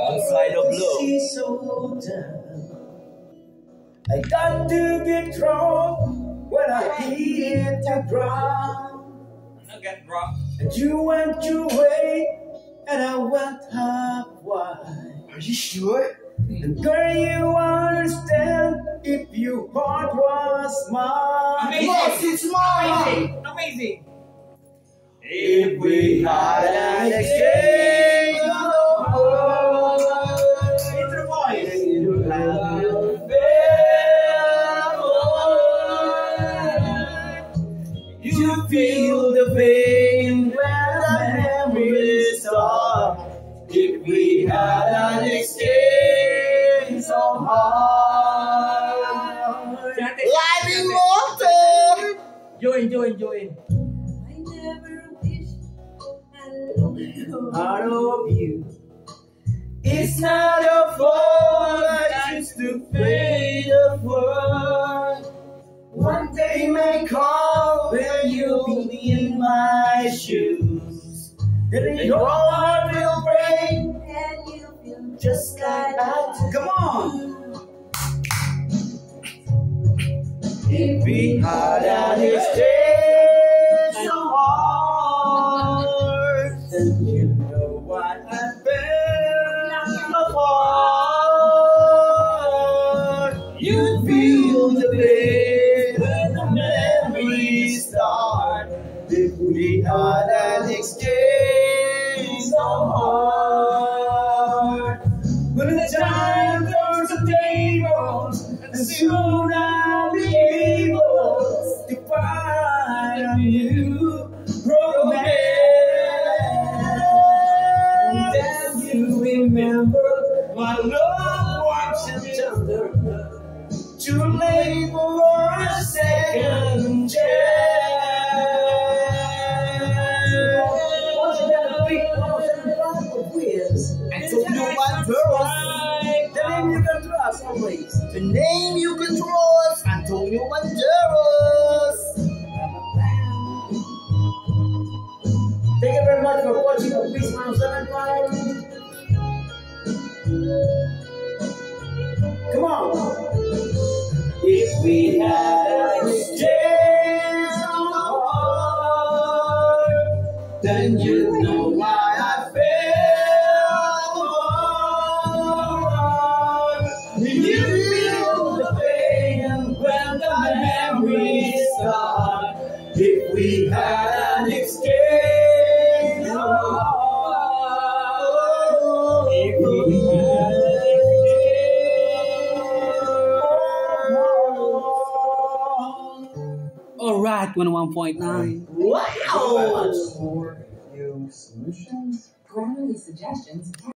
Outside of love. She's so down. I got to get drunk when I hit the ground. I get drunk. And you went your way, and I went halfway. Are you sure? And girl, you understand if your heart was mine. Amazing. Yes, it's mine. Amazing. Amazing. If we had an exchange feel the pain when the memories start. If we had an exchange so hard. Living water. Join, join, join. I never wish I loved Out of you. It's not your fault I used to fade apart. One day may come when you'll be in my shoes. And your heart will break And you feel just like I do. Come on! If we had an exchange so hard, If we had an exchange so hard, when the time turns the tables, and soon I'll be able to find a new romance. And Then you remember my love The name you control trust. Antonio Banderas. Thank you very much for watching a Peace Man 75. Come on. If we had an exchange on heart, then you know why the memories start. If we had an exchange on heart, if we had an exchange. All right, 101.9. Wow. Grammarly suggestions.